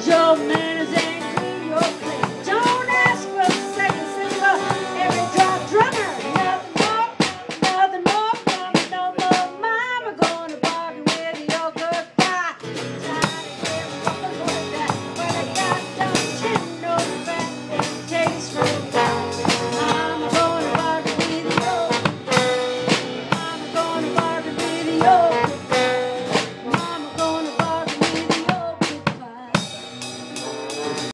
Joe in.